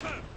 Huh.